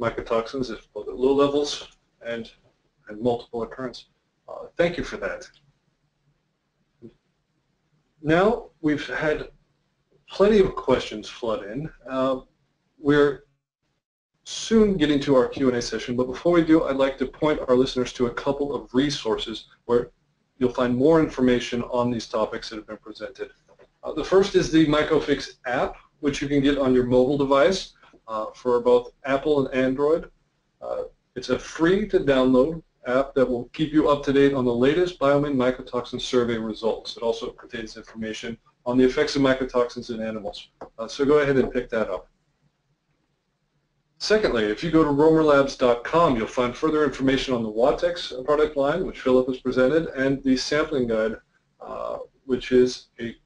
mycotoxins, both at low levels and, and multiple occurrence. Uh, thank you for that. Now we've had plenty of questions flood in. Uh, we're soon getting to our Q&A session, but before we do, I'd like to point our listeners to a couple of resources where you'll find more information on these topics that have been presented. Uh, the first is the MycoFix app, which you can get on your mobile device uh, for both Apple and Android. Uh, it's a free to download app that will keep you up to date on the latest Biomin mycotoxin survey results. It also contains information on the effects of mycotoxins in animals. Uh, so go ahead and pick that up. Secondly, if you go to romerlabs.com, you'll find further information on the Watex product line, which Philip has presented, and the sampling guide, uh, which is a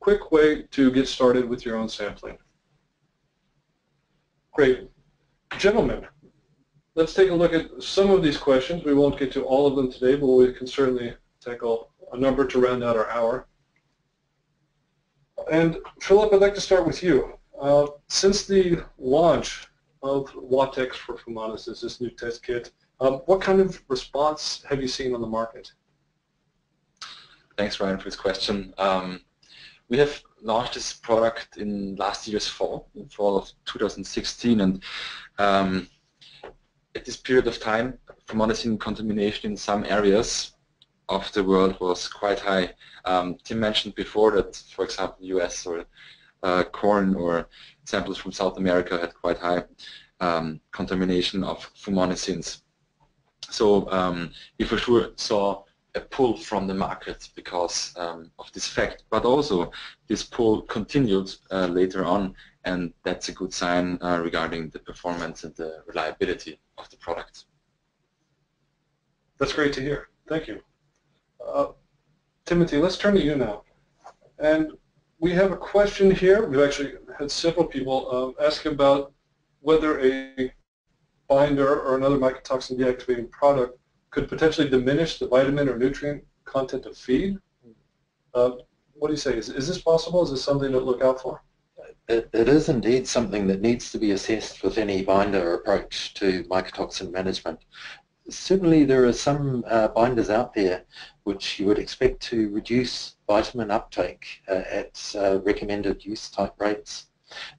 quick way to get started with your own sampling. Great. Gentlemen, let's take a look at some of these questions. We won't get to all of them today, but we can certainly tackle a number to round out our hour. And Philip, I'd like to start with you. Uh, since the launch of Watex for Fumonisins, this new test kit. Um, what kind of response have you seen on the market? Thanks, Ryan, for this question. Um, we have launched this product in last year's fall, fall of 2016, and um, at this period of time, fumonisin contamination in some areas of the world was quite high. Um, Tim mentioned before that, for example, US or uh, corn or samples from South America had quite high um, contamination of fumonisins. So um, we for sure saw a pull from the market because um, of this fact, but also this pull continued uh, later on and that's a good sign uh, regarding the performance and the reliability of the product. That's great to hear. Thank you. Uh, Timothy, let's turn to you now. And we have a question here. We've actually had several people um, ask about whether a binder or another mycotoxin deactivating product could potentially diminish the vitamin or nutrient content of feed. Uh, what do you say? Is, is this possible? Is this something to look out for? It, it is indeed something that needs to be assessed with any binder approach to mycotoxin management. Certainly there are some uh, binders out there which you would expect to reduce vitamin uptake uh, at uh, recommended use type rates.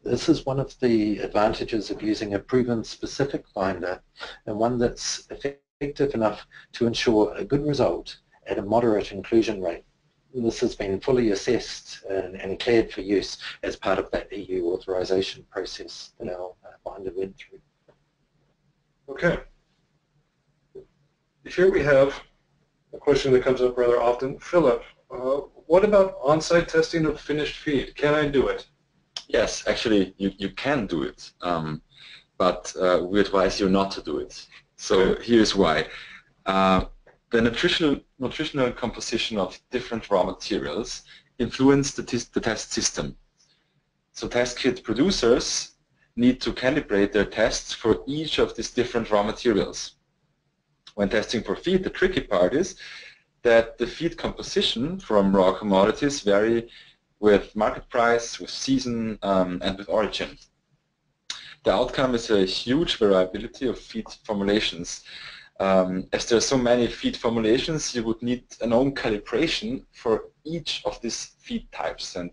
This is one of the advantages of using a proven specific binder and one that's effective enough to ensure a good result at a moderate inclusion rate. This has been fully assessed and, and cleared for use as part of that EU authorization process that our binder went through. Okay. Here we have a question that comes up rather often. Philip, uh, what about on-site testing of finished feed? Can I do it? Yes, actually, you, you can do it, um, but uh, we advise you not to do it. So here's why. Uh, the nutritional, nutritional composition of different raw materials influence the, the test system. So test kit producers need to calibrate their tests for each of these different raw materials. When testing for feed, the tricky part is that the feed composition from raw commodities vary with market price, with season, um, and with origin. The outcome is a huge variability of feed formulations. Um, as there are so many feed formulations, you would need an own calibration for each of these feed types, and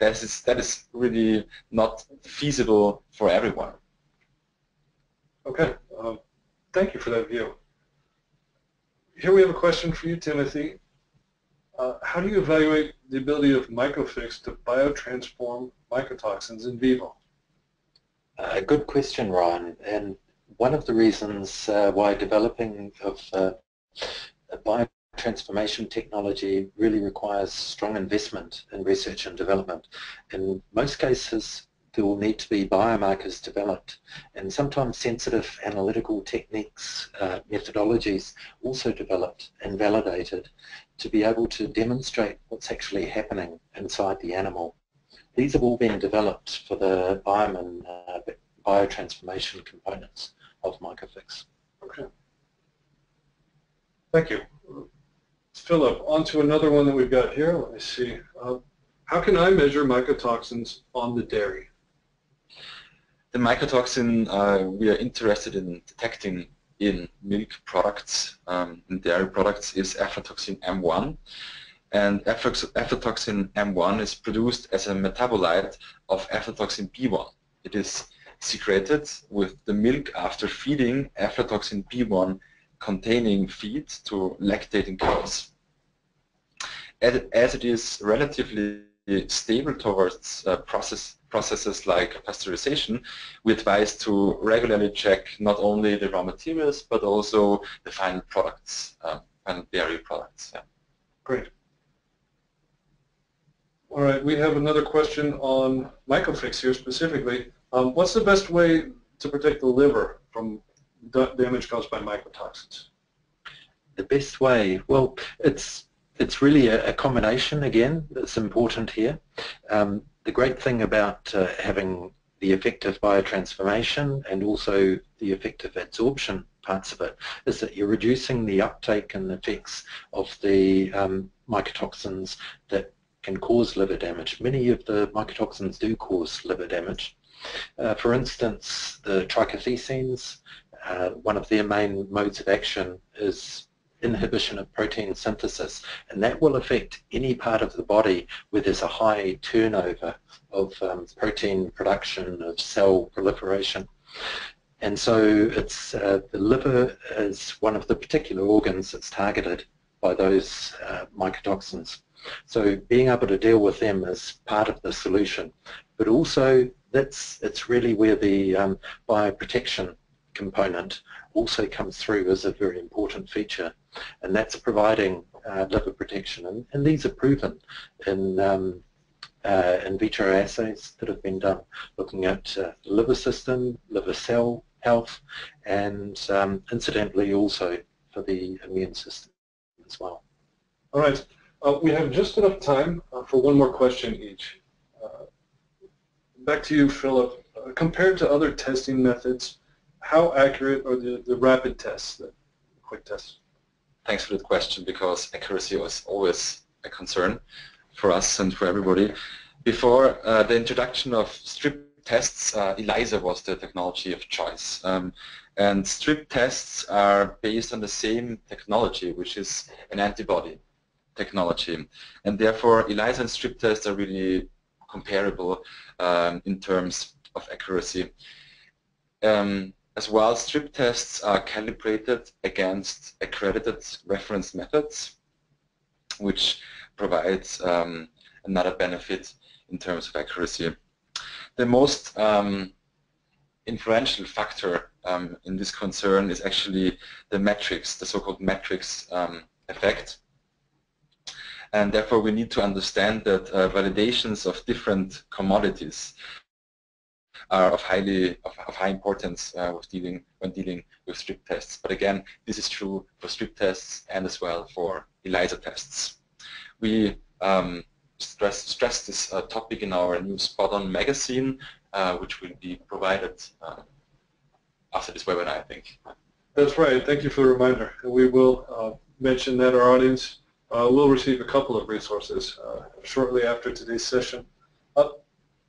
that is, that is really not feasible for everyone. Okay, um, thank you for that view. Here we have a question for you, Timothy. Uh, how do you evaluate the ability of Mycofix to biotransform mycotoxins in vivo? A good question, Ryan. And one of the reasons uh, why developing of uh, biotransformation technology really requires strong investment in research and development. In most cases, there will need to be biomarkers developed and sometimes sensitive analytical techniques, uh, methodologies also developed and validated to be able to demonstrate what's actually happening inside the animal. These have all been developed for the Biomin uh, biotransformation components of Mycofix. Okay. Thank you. Philip, on to another one that we've got here. Let me see. Uh, how can I measure mycotoxins on the dairy? The mycotoxin uh, we are interested in detecting in milk products, um, in dairy products, is aflatoxin M1. And aflatoxin M1 is produced as a metabolite of aflatoxin B1. It is secreted with the milk after feeding aflatoxin B1 containing feed to lactating cows. As it is relatively stable towards uh, process, processes like pasteurization, we advise to regularly check not only the raw materials but also the final products, um, final dairy products. Yeah. Great. All right, we have another question on Mycofix here specifically. Um, what's the best way to protect the liver from damage caused by mycotoxins? The best way, well, it's it's really a, a combination again that's important here. Um, the great thing about uh, having the effective biotransformation and also the effective adsorption parts of it is that you're reducing the uptake and effects of the um, mycotoxins that can cause liver damage. Many of the mycotoxins do cause liver damage. Uh, for instance, the trichothecenes, uh, one of their main modes of action is inhibition of protein synthesis and that will affect any part of the body where there's a high turnover of um, protein production, of cell proliferation. And so it's uh, the liver is one of the particular organs that's targeted by those uh, mycotoxins. So being able to deal with them is part of the solution. But also that's it's really where the um, bioprotection component also comes through as a very important feature and that's providing uh, liver protection and, and, these are proven in um, uh, in vitro assays that have been done looking at uh, liver system, liver cell health and um, incidentally also for the immune system as well. All right, uh, we have just enough time uh, for one more question each back to you, Philip. Uh, compared to other testing methods, how accurate are the, the rapid tests, the quick tests? Thanks for the question because accuracy was always a concern for us and for everybody. Before uh, the introduction of strip tests, uh, ELISA was the technology of choice. Um, and strip tests are based on the same technology, which is an antibody technology. And therefore, ELISA and strip tests are really comparable um, in terms of accuracy. Um, as well, strip tests are calibrated against accredited reference methods, which provides um, another benefit in terms of accuracy. The most um, influential factor um, in this concern is actually the matrix, the so-called matrix um, effect, and therefore we need to understand that uh, validations of different commodities are of highly of, of high importance uh, with dealing when dealing with strip tests. But again, this is true for strip tests and as well for ELISA tests. We um, stress stress this uh, topic in our new Spot On magazine, uh, which will be provided uh, after this webinar, I think. That's right. Thank you for the reminder. We will uh, mention that our audience uh, will receive a couple of resources uh, shortly after today's session. Uh,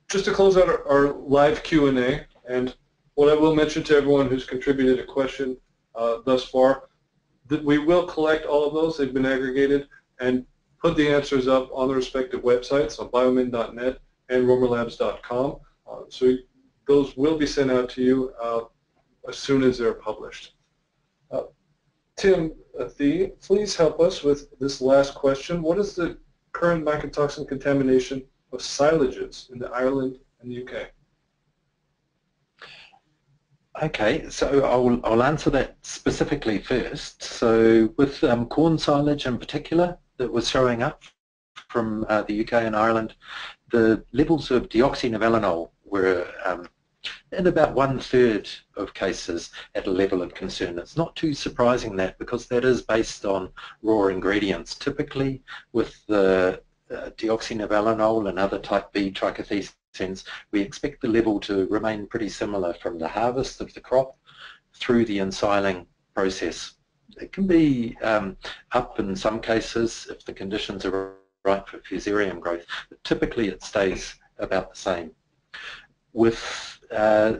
just to close out our, our live Q&A, and what I will mention to everyone who's contributed a question uh, thus far, that we will collect all of those. They've been aggregated and put the answers up on the respective websites on biomin.net and romerlabs.com. Uh, so those will be sent out to you uh, as soon as they're published. Tim Thie, please help us with this last question. What is the current mycotoxin contamination of silages in the Ireland and the UK? Okay, so I'll, I'll answer that specifically first. So with um, corn silage in particular that was showing up from uh, the UK and Ireland, the levels of deoxynivalenol were um, in about one-third of cases at a level of concern. It's not too surprising that because that is based on raw ingredients. Typically with the uh, deoxynivalenol and other type B trichothecenes we expect the level to remain pretty similar from the harvest of the crop through the ensiling process. It can be um, up in some cases if the conditions are right for fusarium growth, but typically it stays about the same. With uh,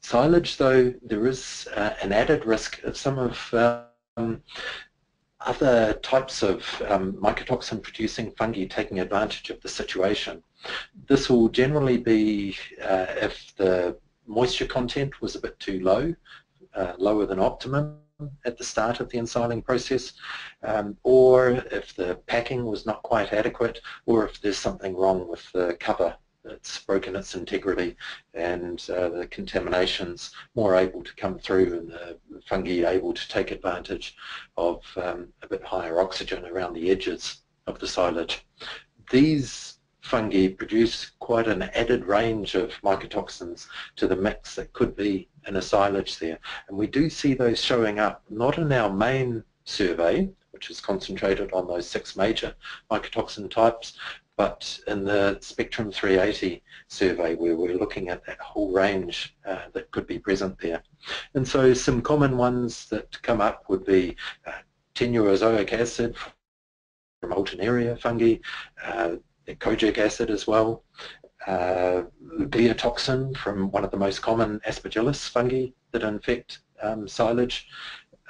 silage though, there is uh, an added risk of some of um, other types of um, mycotoxin producing fungi taking advantage of the situation. This will generally be uh, if the moisture content was a bit too low, uh, lower than optimum at the start of the ensiling process, um, or if the packing was not quite adequate, or if there's something wrong with the cover it's broken its integrity and uh, the contamination's more able to come through and the fungi able to take advantage of um, a bit higher oxygen around the edges of the silage. These fungi produce quite an added range of mycotoxins to the mix that could be in a silage there. And we do see those showing up not in our main survey, which is concentrated on those six major mycotoxin types, but in the Spectrum 380 survey where we're looking at that whole range uh, that could be present there. And so some common ones that come up would be uh, tenuazonic acid from Alternaria fungi, uh, kojic acid as well, uh, gliotoxin from one of the most common aspergillus fungi that infect um, silage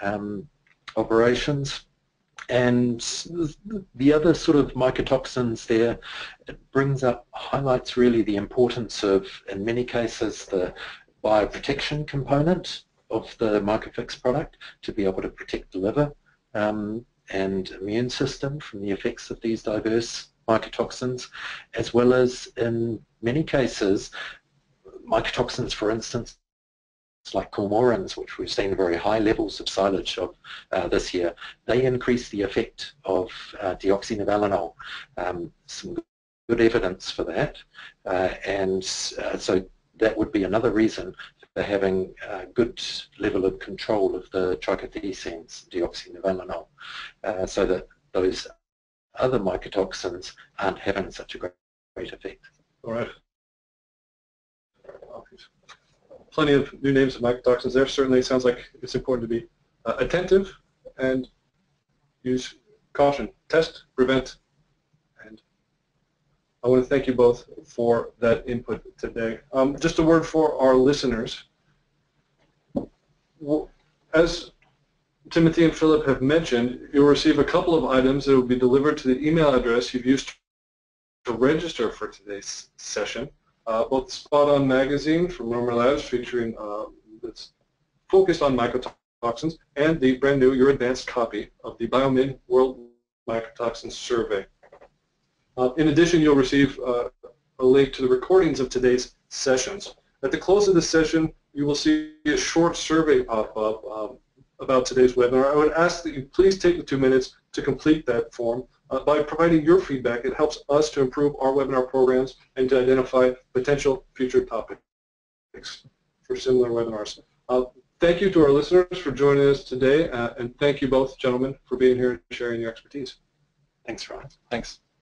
um, operations, and the other sort of mycotoxins there, it brings up, highlights really the importance of, in many cases, the bioprotection component of the Mycofix product to be able to protect the liver um, and immune system from the effects of these diverse mycotoxins, as well as in many cases, mycotoxins, for instance, like culmorins, which we've seen very high levels of silage of uh, this year, they increase the effect of uh, deoxynivalenol. Um, some good evidence for that, uh, and uh, so that would be another reason for having a good level of control of the trichothecenes, deoxynivalenol, uh, so that those other mycotoxins aren't having such a great, great effect. All right plenty of new names of mycotoxins there. Certainly it sounds like it's important to be uh, attentive and use caution. Test, prevent, and I want to thank you both for that input today. Um, just a word for our listeners. As Timothy and Philip have mentioned, you'll receive a couple of items that will be delivered to the email address you've used to register for today's session uh, both Spot On magazine from Romer Labs featuring uh, that's focused on mycotoxins and the brand new Your Advanced copy of the Biomin World Mycotoxin Survey. Uh, in addition, you'll receive uh, a link to the recordings of today's sessions. At the close of the session, you will see a short survey pop up um, about today's webinar. I would ask that you please take the two minutes to complete that form uh, by providing your feedback, it helps us to improve our webinar programs and to identify potential future topics for similar webinars. Uh, thank you to our listeners for joining us today, uh, and thank you both, gentlemen, for being here and sharing your expertise. Thanks, Ryan. Thanks.